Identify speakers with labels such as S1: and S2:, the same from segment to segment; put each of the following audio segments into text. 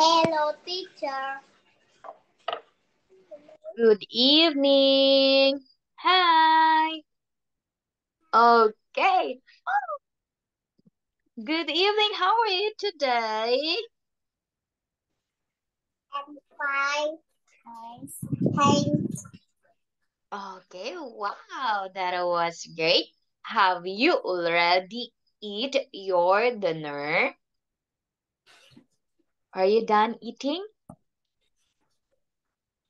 S1: Hello, teacher.
S2: Good evening. Hi. Okay. Oh. Good evening. How are you today?
S1: I'm fine. Thanks.
S2: Okay. Wow, that was great. Have you already eat your dinner? Are you done eating?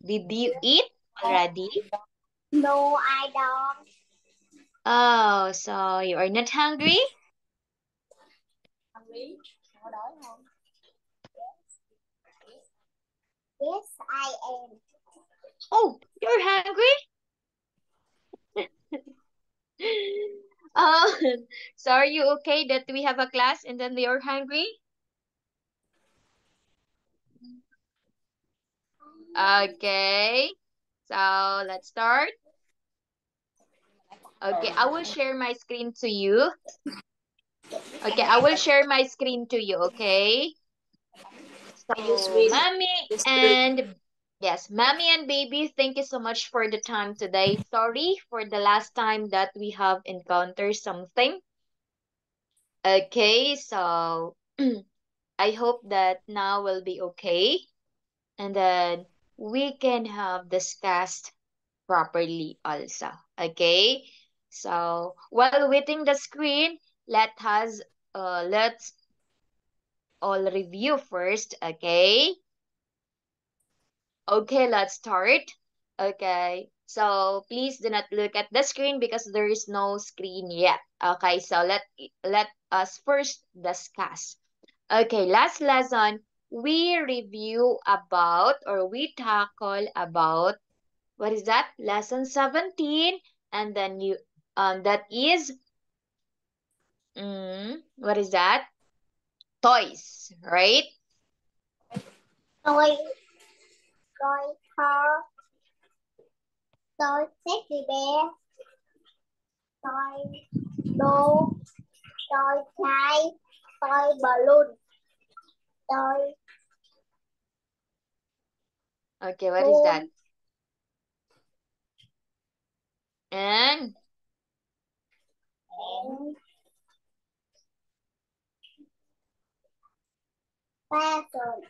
S2: Did you eat already?
S1: No, I don't.
S2: Oh, so you are not hungry?
S1: Hungry? Yes, I am.
S2: Oh, you're hungry? oh, so are you okay that we have a class and then you're hungry? Okay, so let's start. Okay, I will share my screen to you. Okay, I will share my screen to you, okay? So, mommy and yes, mommy and baby, thank you so much for the time today. Sorry for the last time that we have encountered something. Okay, so I hope that now will be okay. And then we can have discussed properly also. Okay? So while waiting the screen, let us uh let's all review first, okay? Okay, let's start. Okay. So please do not look at the screen because there is no screen yet. Okay, so let let us first discuss. Okay, last lesson we review about or we tackle about what is that? Lesson 17 and then you um that is mm, what is that? Toys, right?
S1: Toy. Toy car. Toy teddy bear. Toy doll. Toy kite. Toy balloon. Toy.
S2: Okay, what is that? And
S1: And puzzle.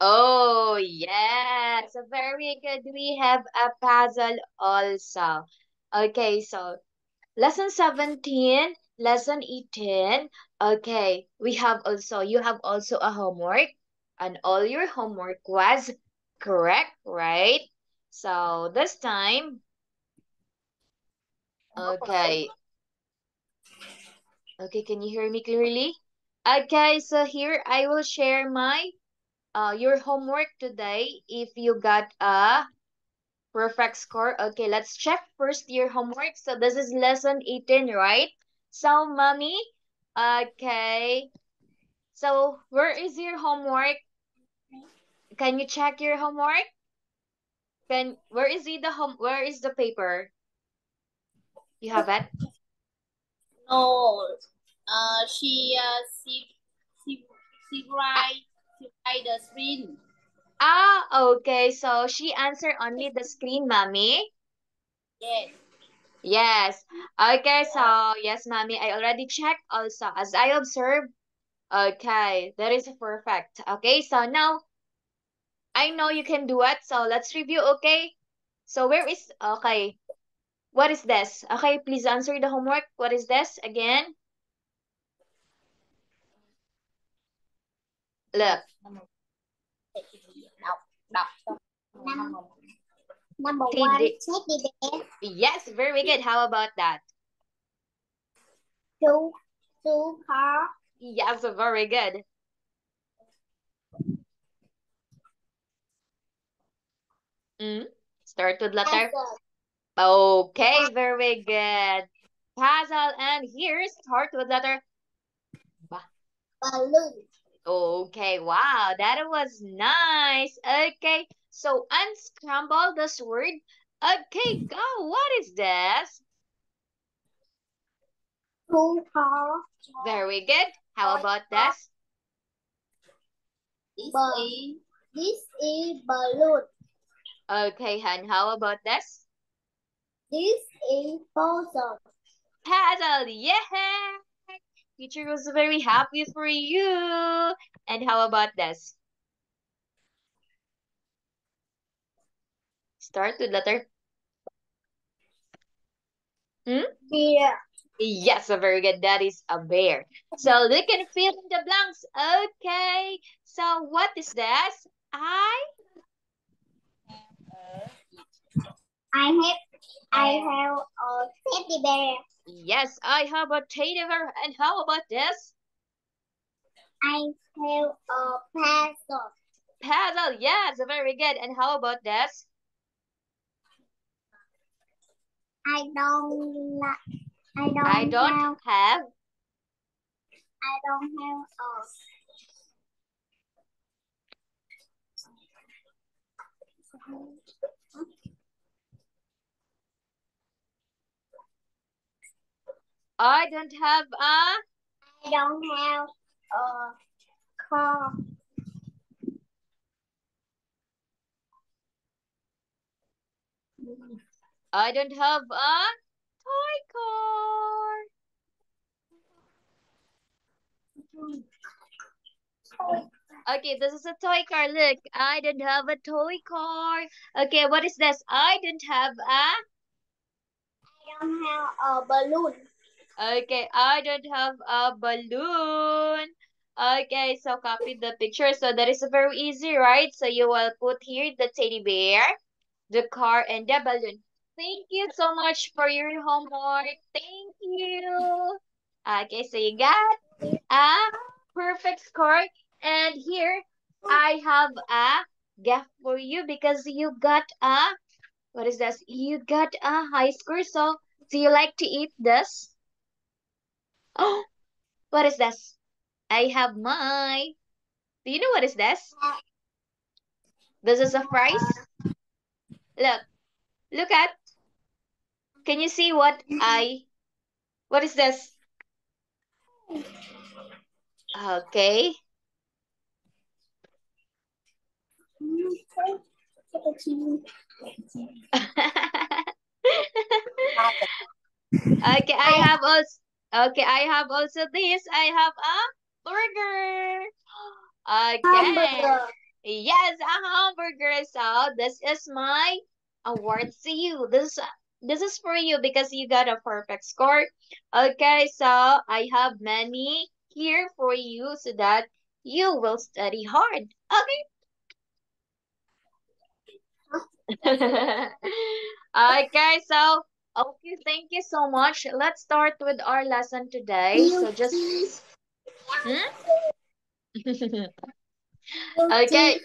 S2: oh yes, very good. We have a puzzle also. Okay, so lesson 17, lesson 18. Okay, we have also you have also a homework and all your homework was correct, right? So this time Okay. Okay, can you hear me clearly? Okay, so here I will share my uh your homework today if you got a perfect score. Okay, let's check first your homework. So this is lesson 18, right? So, mommy, okay. So, where is your homework? Can you check your homework? Can where is it the home where is the paper? You have it?
S3: No, uh, she uh, she she she write she write the screen.
S2: Ah, okay. So she answered only the screen, mommy.
S3: Yes.
S2: Yes. Okay, so yes, mommy, I already checked also. As I observed, okay, that is perfect. Okay, so now I know you can do it. So let's review, okay? So where is, okay, what is this? Okay, please answer the homework. What is this again? Look.
S1: Number one, teddy bear.
S2: Yes, very good. How about that?
S1: Two, two car.
S2: Yes, very good. Mm, start with letter. Okay, very good. Puzzle, and here, start with letter.
S1: Balloon.
S2: Okay, wow, that was nice. Okay, so unscramble this word. Okay, go. What is this? Very good. How about this?
S3: This is
S1: balloon.
S2: Okay, and how about this?
S1: This is puzzle.
S2: Paddle, yeah! Teacher was very happy for you. And how about this? Start with letter. Hmm?
S1: Beer.
S2: Yes, a very good. That is a bear. So they can fill in the blanks. Okay. So what is this? I
S1: I have I have a teddy bear.
S2: yes, I have a teddy bear. And how about this?
S1: I have a pencil.
S2: Paddle. Yes, very good. And how about this?
S1: I don't like. I don't.
S2: I don't
S1: Have,
S2: have.
S1: I don't have a.
S2: I don't have a.
S1: I don't have a car.
S2: I don't have a toy car. Okay, this is a toy car. Look, I don't have a toy car. Okay, what is this? I don't have a.
S1: I don't have a balloon.
S2: Okay, I don't have a balloon. Okay, so copy the picture. So that is very easy, right? So you will put here the teddy bear, the car, and the balloon. Thank you so much for your homework. Thank you. Okay, so you got a perfect score. And here I have a gift for you because you got a, what is this? You got a high score. So do you like to eat this? Oh, what is this? I have my. Do you know what is this? This is a fries. Look, look at. Can you see what I? What is this? Okay. okay, I have also. Okay, I have also this. I have a burger. Okay.
S1: Hamburger.
S2: Yes, a hamburger. So this is my award to you. This this is for you because you got a perfect score. Okay, so I have many here for you so that you will study hard. Okay. okay, so okay, thank you so much. Let's start with our lesson today. So just hmm? Okay.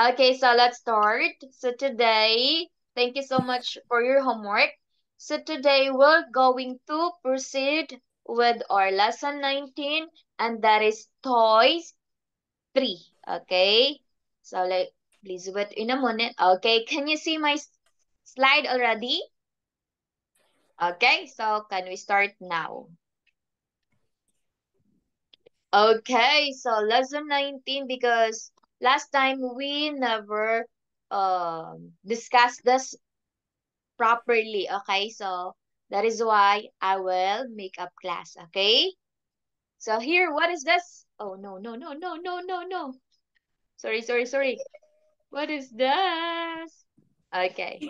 S2: Okay, so let's start. So today, thank you so much for your homework. So today we're going to proceed with our lesson 19 and that is toys 3. Okay? So like please wait in a minute. Okay, can you see my slide already? Okay, so can we start now? Okay, so lesson 19 because last time we never um discussed this properly. Okay, so that is why I will make up class. Okay, so here, what is this? Oh no, no, no, no, no, no, no. Sorry, sorry, sorry. What is this? Okay.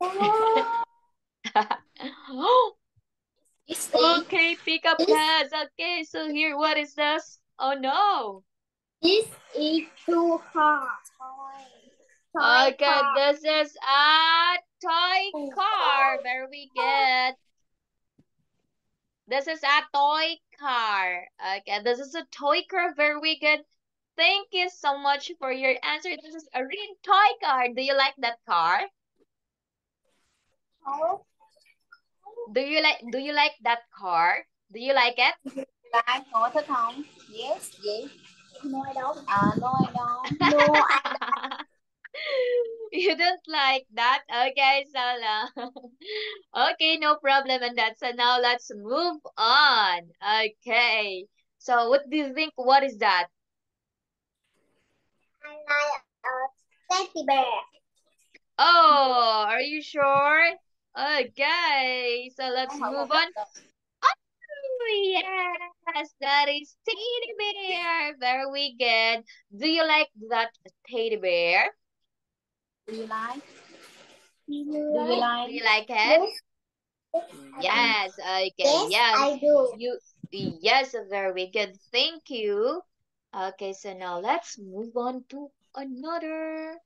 S2: Okay, pick up class. Okay, so here, what is this? Oh no.
S1: This is too hard. Toy.
S2: Okay,
S1: car.
S2: this is a toy oh. car. Very good. This is a toy car. Okay, this is a toy car. Very good. Thank you so much for your answer. This is a real toy car. Do you like that car? Oh. Do you like do you like that car? Do you like it?
S3: like có thích không? Yes, yes.
S1: No, I don't.
S3: À, no, I don't.
S1: No, I
S2: you don't like that? Okay, so uh, okay, no problem and that. So now let's move on. Okay. So what do you think? What is that?
S1: Teddy bear.
S2: Oh, are you sure? Okay, so let's move on. Oh, yes, that is teddy bear. Very good. Do you like that teddy bear?
S3: Do you like?
S1: Do you like?
S3: like?
S2: Do you like it?
S1: Yes.
S2: Yes, okay,
S1: Yes,
S2: yes.
S1: I do.
S2: You yes, very good. Thank you. Okay, so now let's move on to another.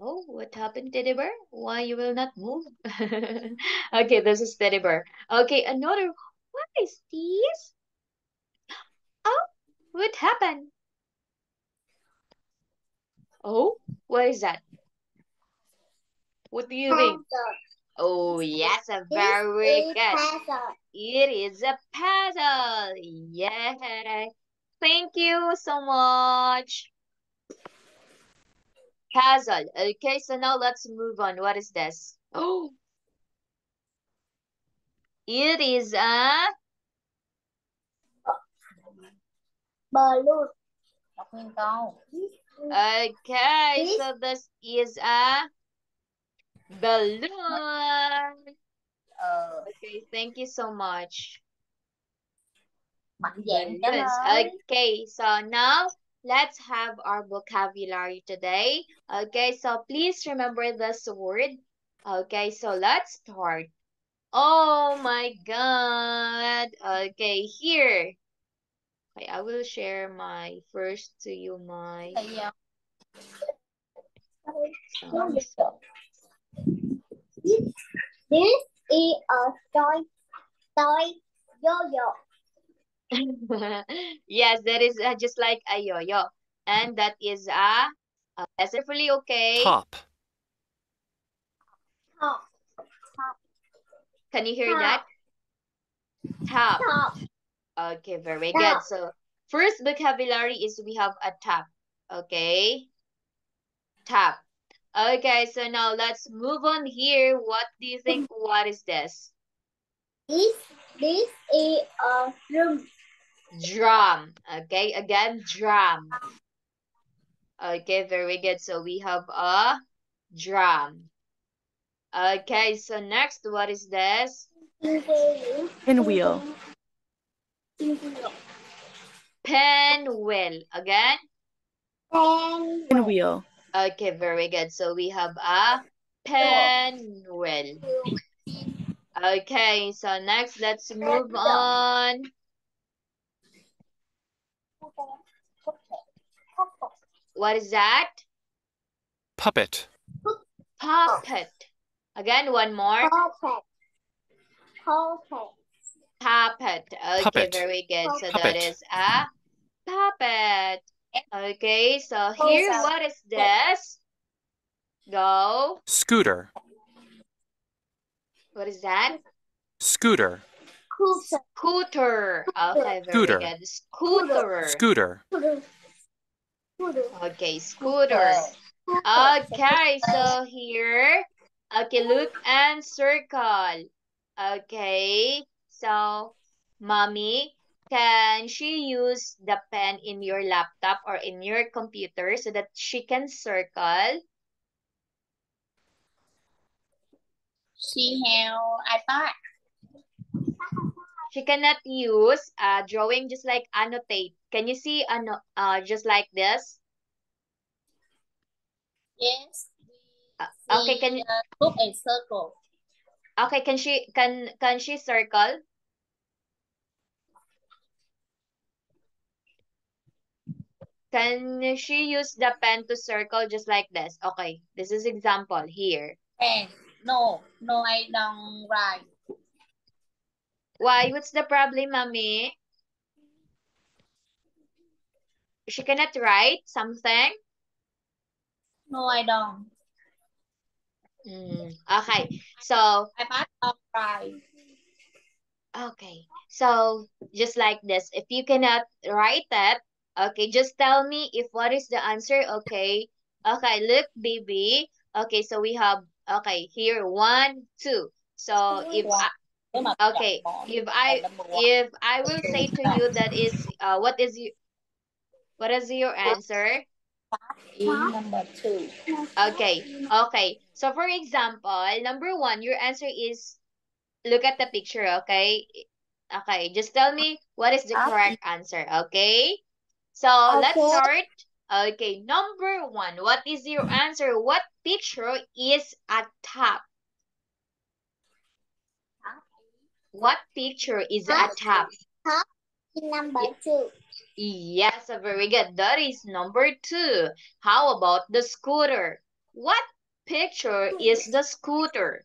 S2: Oh, what happened, Teddy Bear? Why you will not move? Okay, this is Teddy Bear. Okay, another. What is this? Oh, what happened? Oh, what is that? What do you think? Oh, yes, a very
S1: is
S2: good.
S1: puzzle.
S2: It is a puzzle. Yeah. Thank you so much. Puzzle. Okay, so now let's move on. What is this? Oh. It is a
S1: Balloon.
S3: Đọc nguyên câu.
S2: okay, so this is a balloon.
S3: Ờ,
S2: Okay, thank you so much.
S3: mạnh dạng trả
S2: Balloons. Okay, so now let's have our vocabulary today. Okay, so please remember this word. Okay, so let's start. Oh my God. Okay, here. Okay, I will share my first to you my sounds.
S1: This is a toy, toy yo-yo.
S2: yes, that is uh, just like a yo-yo. And that is a, uh, that's definitely okay.
S4: Top.
S1: Top,
S2: Can you hear
S1: Top.
S2: that? Top.
S1: top,
S2: Okay, very
S1: Top.
S2: good. So first vocabulary is we have a top. Okay. Top. Okay, so now let's move on here. What do you think? What is this?
S1: This, this is a room.
S2: Drum. Okay, again, drum. Okay, very good. So we have a drum. Okay, so next, what is this?
S5: Pinwheel.
S1: Pinwheel.
S2: Pinwheel. Again?
S1: Pen.
S5: Pinwheel.
S2: Okay, very good. So we have a pinwheel. Okay, so next, let's move on. What is that?
S4: Puppet.
S2: Puppet. Again, one more.
S1: Puppet. Puppet.
S2: Puppet. Okay,
S4: Puppet.
S2: very good. So that is a puppet. Okay, so oh,
S1: here,
S2: what is this? Go.
S4: Scooter.
S2: What is that?
S4: Scooter.
S2: Scooter. Okay, very
S4: Scooter.
S2: good. Scooter.
S4: Scooter.
S1: Scooter. Scooter.
S2: Okay, scooter. Okay, so here, okay, look and circle. Okay, so mommy, can she use the pen in your laptop or in your computer so that she can circle?
S3: She have iPad.
S2: She cannot use uh, drawing just like annotate. Can you see ano uh, just like this?
S3: Yes.
S2: Uh, okay, can
S3: see, uh, group and circle.
S2: okay, can she can can she circle? Can she use the pen to circle just like this? Okay, this is example here.
S3: And no, no, I don't write.
S2: Why? What's the problem, mommy? She cannot write something?
S3: No, I don't.
S2: Mm, okay, so
S3: iPad don't write.
S2: Okay, so just like this, if you cannot write that, okay, just tell me if what is the answer, okay? Okay, look, baby. Okay, so we have, okay, here, one, two. So if I, Okay, if I, if I will say to you that is, uh, what is you, what is your answer?
S3: number two.
S2: Okay, okay. So for example, number one, your answer is look at the picture, okay? Okay, just tell me what is the correct answer, okay? So let's start. Okay, number one, what is your answer? What picture is at top? What picture is at top?
S1: Number two.
S2: Yes, very good. That is number two. How about the scooter? What picture is the scooter?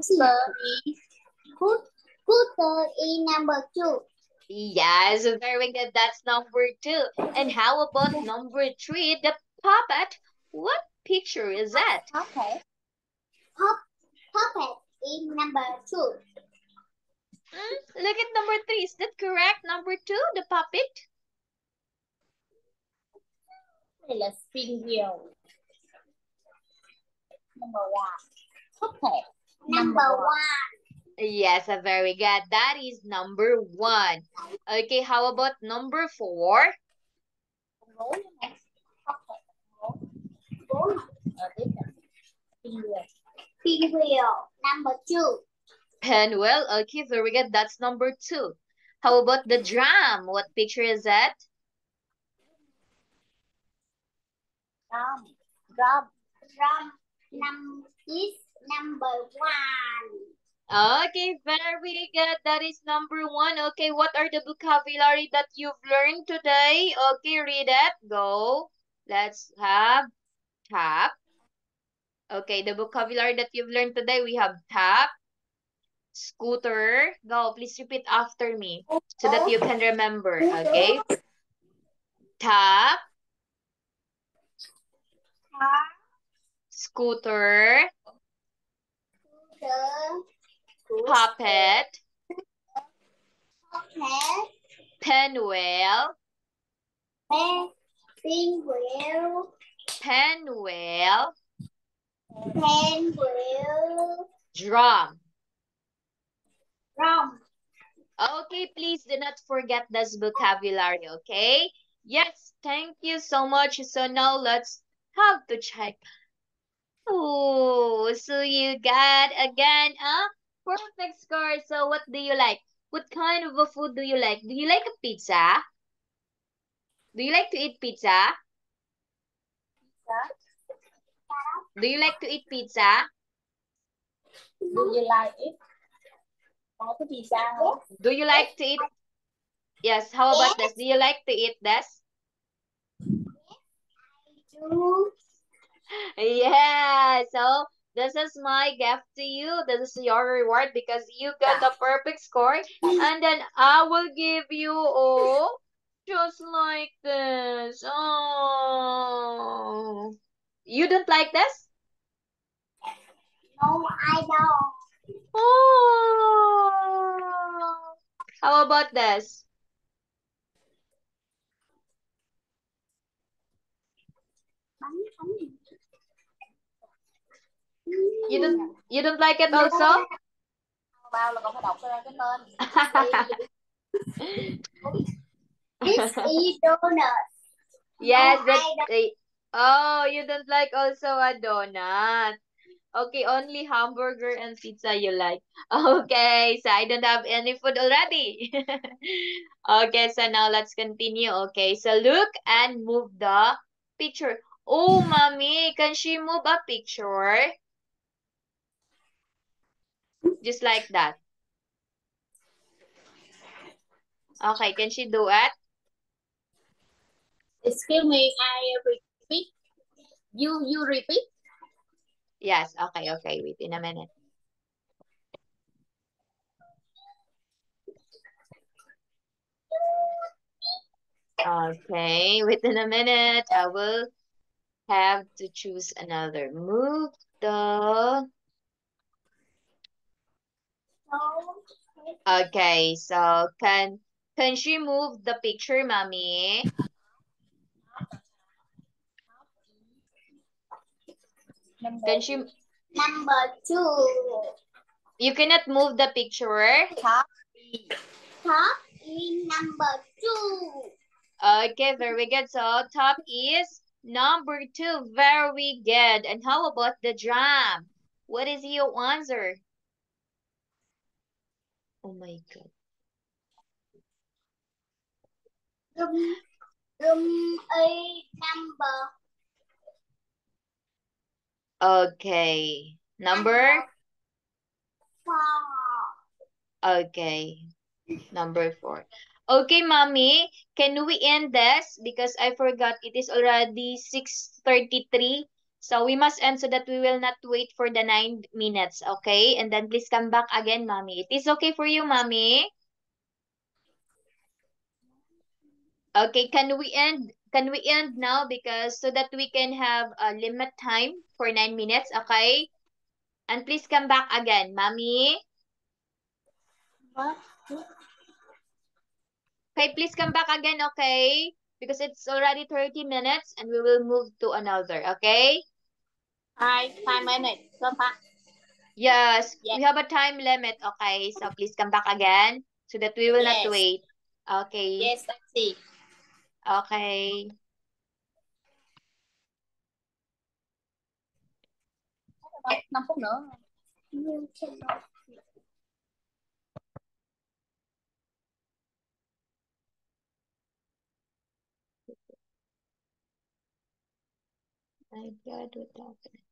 S3: Scooter
S1: Scooter is number two.
S2: Yes, very good. That's number two. And how about number three, the puppet? What picture is that?
S1: Puppet. Pop, puppet is number two.
S2: Hmm, Look at number three. Is that correct? Number two, the puppet?
S3: là spin wheel. Number one. Puppet.
S1: Number one.
S2: Yes, a very good. That is number one. Okay, how about number four?
S3: Con rối nữa nè. Puppet. con rối. Ờ, tiếp nè. Spin wheel.
S1: Big wheel. Number two.
S2: Penwell. Okay, very good. That's number two. How about the drum? What picture is that?
S3: Drum. Drum.
S1: Drum. Num is number one.
S2: Okay, very good. That is number one. Okay, what are the vocabulary that you've learned today? Okay, read it. Go. Let's have tap. Okay, the vocabulary that you've learned today, we have tap, scooter. Go, please repeat after me so that you can remember. Okay. Tap,
S1: Car.
S2: scooter,
S1: Scooter.
S2: Puppet,
S1: Puppet.
S2: pinwheel,
S1: Pen. Big wheel.
S2: pinwheel,
S1: Pen wheel.
S2: drum.
S1: Drum.
S2: Okay, please do not forget this vocabulary, okay? Yes, thank you so much. So now let's have to check. Oh, so you got again a perfect score. So what do you like? What kind of a food do you like? Do you like a pizza? Do you like to eat pizza? Do you like to eat pizza?
S3: Do you like it? Pizza?
S2: Do you like to eat? Yes, how about this? Do you like to eat this?
S1: Two.
S2: Yeah, so this is my gift to you. This is your reward because you got the perfect score. And then I will give you oh just like this. Oh. You don't like this?
S1: No, I don't.
S2: Oh. How about this? You don't you don't like it also?
S3: Bao là con phải đọc ra cái tên.
S1: This is donut.
S2: Yes,
S1: No,
S2: that's
S1: I don't.
S2: eh, oh, you don't like also a donut. Okay, only hamburger and pizza you like. Okay, so I don't have any food already. Okay, so now let's continue. Okay, so look and move the picture. Oh, mommy, can she move a picture? Just like that. Okay, can she do it?
S3: Excuse me, I repeat. You you repeat.
S2: Yes, okay, okay. Wait in a minute. Okay, within a minute, I will have to choose another. Move the... Okay, so can can she move the picture, mommy?
S3: Number
S2: Can she...
S1: Number two.
S2: You cannot move the picture?
S3: top.
S1: Top number two.
S2: Okay, very good. So top is number two. Very good. And how about the drum? What is your answer? Oh my God.
S1: Um, um, a number
S2: Okay. Number?
S1: four.
S2: Okay. Number four. Okay, mommy. Can we end this? Because I forgot it is already 6.33. So we must end so that we will not wait for the nine minutes. Okay? And then please come back again, mommy. It is okay for you, mommy? Okay, can we end? Can we end now? Because so that we can have a limit time for nine minutes. Okay? And please come back again, mommy.
S1: What?
S2: Okay, please come back again, okay? Because it's already 30 minutes and we will move to another, okay?
S3: Five, five minutes. So.
S2: Yes,
S3: Yes.
S2: we have a time limit, okay? So please come back again so that we will
S3: Yes.
S2: not wait. Okay.
S3: Yes, I see.
S2: Okay.
S1: Cannot.
S2: My God, what happened?